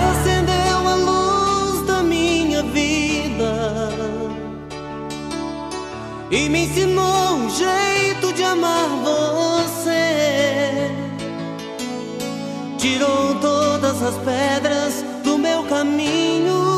acendeu a luz da minha vida e me ensinou um jeito de amar você. Tirou todas as pedras do meu caminho.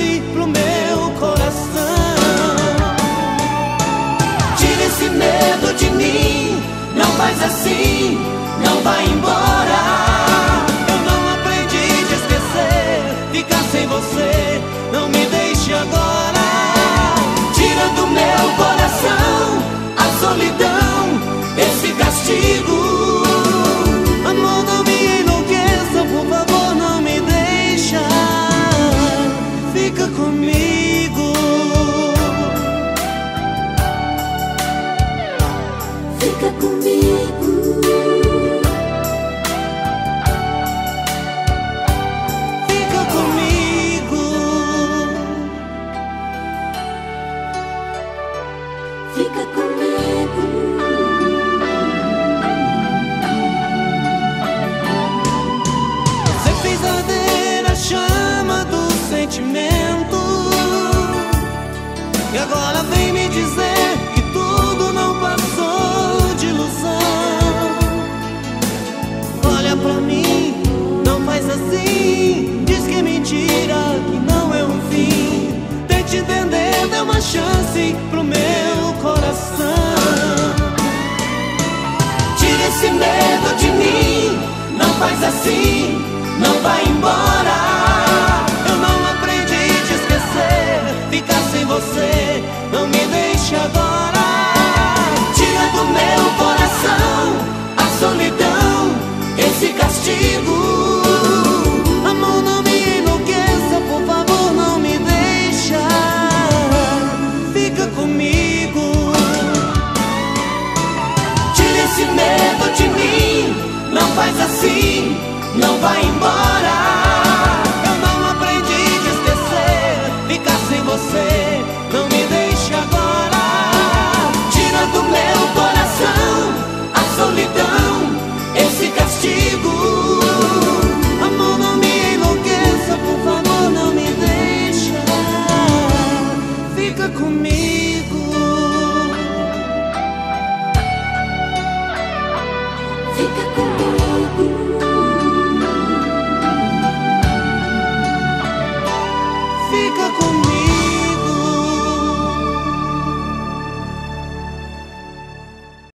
Chance pro meu coração. Tira esse medo de mim, não faz assim, não vai embora. Eu não aprendi de esquecer, ficar sem você, não me deixe agora. Tira do meu coração a solidão, Fica comigo. Fica comigo. Fica comigo. Você fez arder a chama do sentimento. E agora vem me dizer chance pro meu coração. Tira esse medo de mim, não faz assim, não vai embora. vai embora. Eu não aprendi a esquecer, ficar sem você, não me deixe agora. Tira do meu coração a solidão, esse castigo. Amor, não me enlouqueça, por favor, não me deixa. Fica comigo. Fica comigo. fica